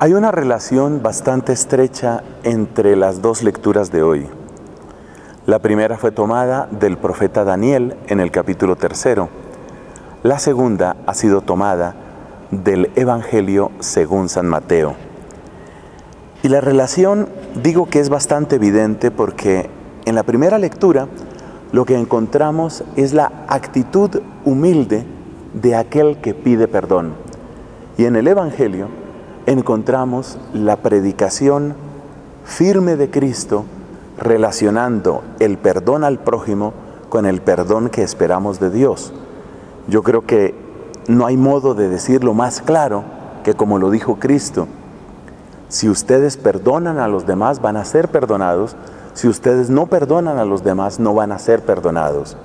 Hay una relación bastante estrecha entre las dos lecturas de hoy. La primera fue tomada del profeta Daniel en el capítulo tercero. La segunda ha sido tomada del Evangelio según San Mateo. Y la relación digo que es bastante evidente porque en la primera lectura lo que encontramos es la actitud humilde de aquel que pide perdón. Y en el Evangelio encontramos la predicación firme de Cristo relacionando el perdón al prójimo con el perdón que esperamos de Dios. Yo creo que no hay modo de decirlo más claro que como lo dijo Cristo, si ustedes perdonan a los demás, van a ser perdonados. Si ustedes no perdonan a los demás, no van a ser perdonados.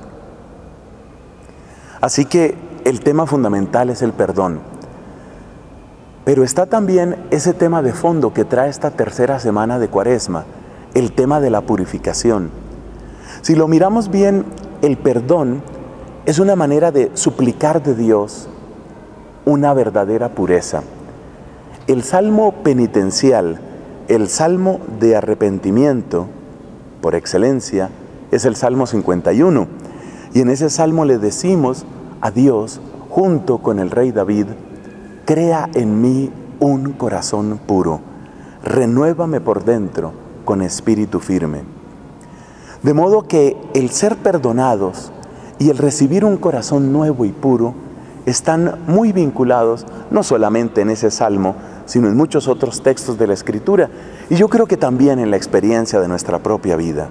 Así que el tema fundamental es el perdón. Pero está también ese tema de fondo que trae esta tercera semana de Cuaresma, el tema de la purificación. Si lo miramos bien, el perdón es una manera de suplicar de Dios una verdadera pureza. El salmo penitencial, el salmo de arrepentimiento, por excelencia, es el Salmo 51. Y en ese salmo le decimos a Dios, junto con el rey David, crea en mí un corazón puro, renuévame por dentro con espíritu firme. De modo que el ser perdonados y el recibir un corazón nuevo y puro están muy vinculados, no solamente en ese salmo, sino en muchos otros textos de la Escritura y yo creo que también en la experiencia de nuestra propia vida.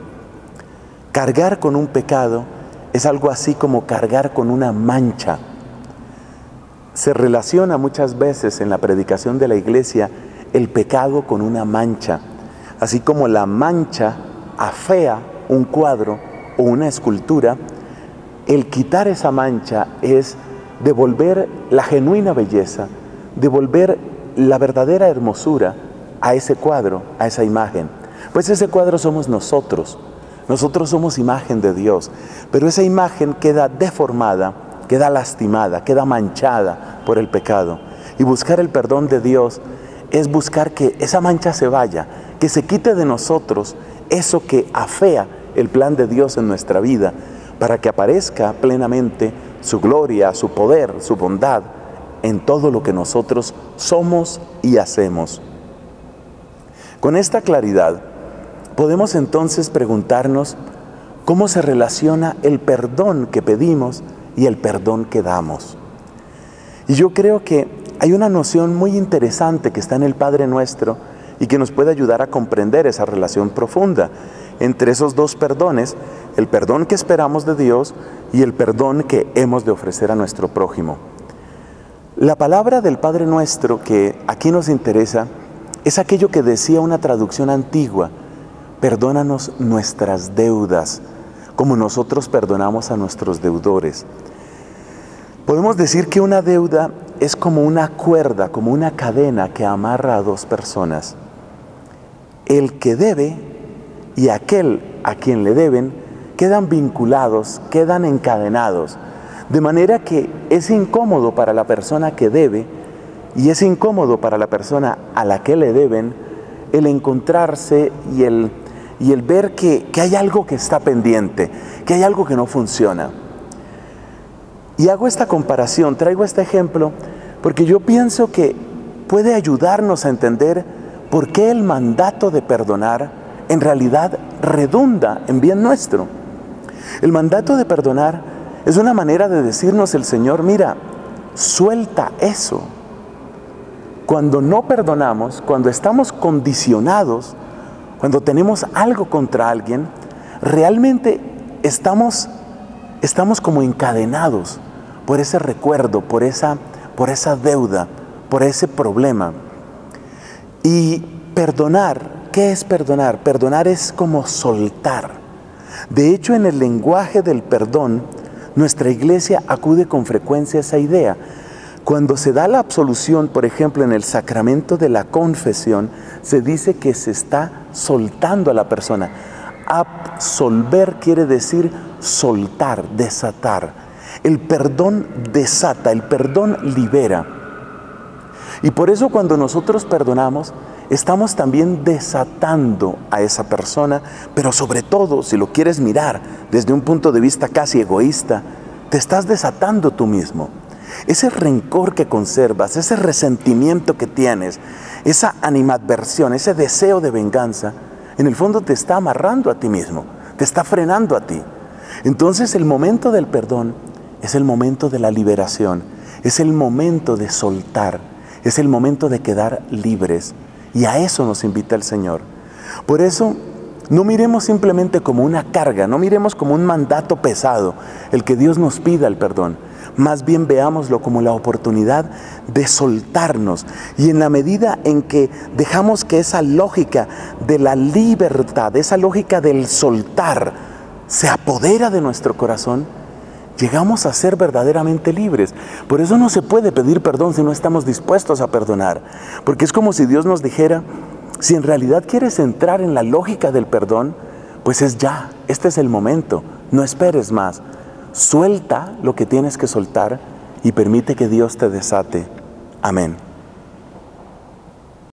Cargar con un pecado es algo así como cargar con una mancha. Se relaciona muchas veces en la predicación de la iglesia el pecado con una mancha, así como la mancha afea un cuadro o una escultura, el quitar esa mancha es devolver la genuina belleza, devolver la verdadera hermosura a ese cuadro, a esa imagen. Pues ese cuadro somos nosotros. Nosotros somos imagen de Dios, pero esa imagen queda deformada, queda lastimada, queda manchada por el pecado. Y buscar el perdón de Dios es buscar que esa mancha se vaya, que se quite de nosotros eso que afea el plan de Dios en nuestra vida, para que aparezca plenamente su gloria, su poder, su bondad en todo lo que nosotros somos y hacemos. Con esta claridad, podemos entonces preguntarnos cómo se relaciona el perdón que pedimos y el perdón que damos. Y yo creo que hay una noción muy interesante que está en el Padre Nuestro y que nos puede ayudar a comprender esa relación profunda entre esos dos perdones, el perdón que esperamos de Dios y el perdón que hemos de ofrecer a nuestro prójimo. La palabra del Padre Nuestro que aquí nos interesa es aquello que decía una traducción antigua, perdónanos nuestras deudas, como nosotros perdonamos a nuestros deudores. Podemos decir que una deuda es como una cuerda, como una cadena que amarra a dos personas. El que debe y aquel a quien le deben quedan vinculados, quedan encadenados de manera que es incómodo para la persona que debe y es incómodo para la persona a la que le deben el encontrarse y el, y el ver que, que hay algo que está pendiente, que hay algo que no funciona. Y hago esta comparación, traigo este ejemplo, porque yo pienso que puede ayudarnos a entender por qué el mandato de perdonar en realidad redunda en bien nuestro. El mandato de perdonar es una manera de decirnos el Señor, mira, suelta eso. Cuando no perdonamos, cuando estamos condicionados, cuando tenemos algo contra alguien, realmente estamos, estamos como encadenados por ese recuerdo, por esa, por esa deuda, por ese problema. Y perdonar, ¿qué es perdonar? Perdonar es como soltar. De hecho, en el lenguaje del perdón, nuestra iglesia acude con frecuencia a esa idea. Cuando se da la absolución, por ejemplo, en el sacramento de la confesión, se dice que se está soltando a la persona. Absolver quiere decir soltar, desatar. El perdón desata, el perdón libera. Y por eso cuando nosotros perdonamos, estamos también desatando a esa persona, pero sobre todo, si lo quieres mirar desde un punto de vista casi egoísta, te estás desatando tú mismo. Ese rencor que conservas, ese resentimiento que tienes, esa animadversión, ese deseo de venganza, en el fondo te está amarrando a ti mismo, te está frenando a ti. Entonces el momento del perdón es el momento de la liberación, es el momento de soltar, es el momento de quedar libres. Y a eso nos invita el Señor. Por eso, no miremos simplemente como una carga, no miremos como un mandato pesado el que Dios nos pida el perdón. Más bien veámoslo como la oportunidad de soltarnos. Y en la medida en que dejamos que esa lógica de la libertad, esa lógica del soltar, se apodera de nuestro corazón, llegamos a ser verdaderamente libres. Por eso no se puede pedir perdón si no estamos dispuestos a perdonar. Porque es como si Dios nos dijera, si en realidad quieres entrar en la lógica del perdón, pues es ya, este es el momento, no esperes más. Suelta lo que tienes que soltar y permite que Dios te desate. Amén.